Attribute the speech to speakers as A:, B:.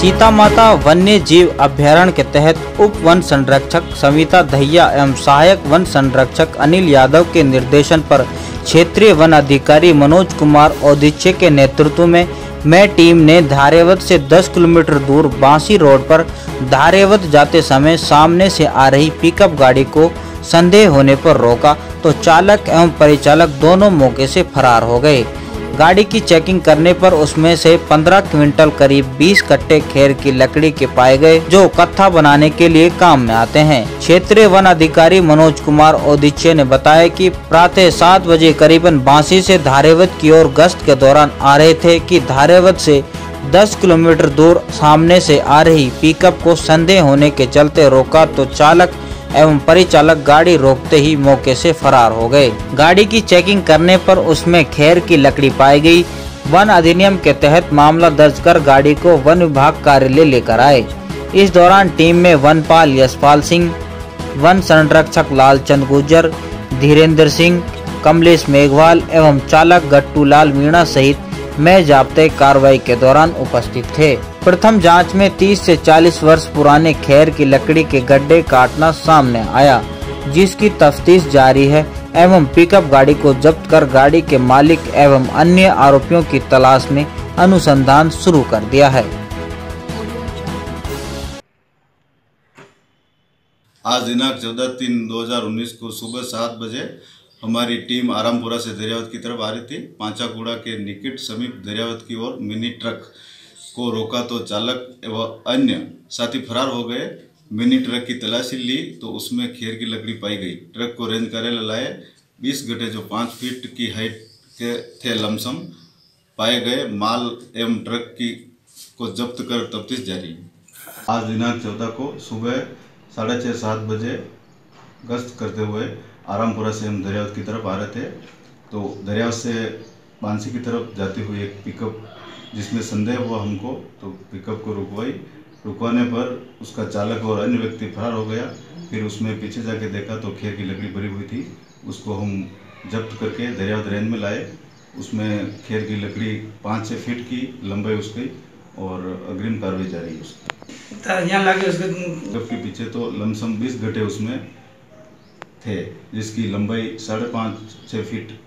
A: सीता माता वन्य जीव अभ्यारण्य के तहत उप वन संरक्षक सविता दहिया एवं सहायक वन संरक्षक अनिल यादव के निर्देशन पर क्षेत्रीय वन अधिकारी मनोज कुमार औदिच्य के नेतृत्व में मैं टीम ने धारेवत से 10 किलोमीटर दूर बांसी रोड पर धारेवत जाते समय सामने से आ रही पिकअप गाड़ी को संदेह होने पर रोका तो चालक एवं परिचालक दोनों मौके से फरार हो गए। गाड़ी की चेकिंग करने पर उसमें से 15 क्विंटल करीब 20 कट्टे खेर की लकड़ी के पाए गए, जो कत्था बनाने के लिए काम में आते हैं। क्षेत्रीय वन अधिकारी मनोज कुमार ओदिच्य ने बताया कि प्रातः सात बजे करीबन बांसी से धारेवत की ओर गश्त के दौरान आ रहे थे कि धारेवत से 10 किलोमीटर दूर सामने से आ रही पिकअप को संदेह होने के चलते रोका तो चालक एवं परिचालक गाड़ी रोकते ही मौके से फरार हो गए। गाड़ी की चेकिंग करने पर उसमें खैर की लकड़ी पाई गई। वन अधिनियम के तहत मामला दर्ज कर गाड़ी को वन विभाग कार्यालय लेकर आए। इस दौरान टीम में वनपाल यशपाल सिंह, वन संरक्षक लालचंद गुर्जर धीरेन्द्र सिंह, कमलेश मेघवाल एवं चालक गट्टू लाल मीणा सहित में जाब्ते कार्रवाई के दौरान उपस्थित थे। प्रथम जाँच में 30 से 40 वर्ष पुराने खैर की लकड़ी के गड्ढे काटना सामने आया, जिसकी तफ्तीश जारी है एवं पिकअप गाड़ी को जब्त कर गाड़ी के मालिक एवं अन्य आरोपियों की तलाश में अनुसंधान शुरू कर दिया है।
B: आज दिनांक चौदह तीन 2019 को सुबह सात बजे हमारी टीम आरामपुरा से दरियावत की तरफ़ आ रही थी। पांचाकुड़ा के निकट समीप दरियावत की ओर मिनी ट्रक को रोका तो चालक एवं अन्य साथी फरार हो गए। मिनी ट्रक की तलाशी ली तो उसमें खेर की लकड़ी पाई गई। ट्रक को रेंज कार्यालय लाए। बीस गड्ढे जो पाँच फीट की हाइट के थे लमसम पाए गए। माल एवं ट्रक की को जब्त कर तफ्तीश जारी। आज दिनांक चौदह को सुबह साढ़े छः सात बजे गश्त करते हुए आरामपुरा से हम दरियावत की तरफ़ आ रहे थे। तो दरियावत से बांसी की तरफ़ जाती हुई एक पिकअप जिसमें संदेह हुआ हमको तो पिकअप को रुकवाई। रुकवाने पर उसका चालक और अन्य व्यक्ति फरार हो गया। फिर उसमें पीछे जाके देखा तो खेर की लकड़ी भरी हुई थी। उसको हम जब्त करके दरियावत रेंज में लाए। उसमें खेर की लकड़ी पाँच छः फीट की लंबाई उसकी और अग्रिम कार्रवाई जारी है उसकी।
C: उसके
B: जबकि पीछे तो लमसम बीस गड्ढे उसमें थे जिसकी लंबाई साढ़े पाँच छः फीट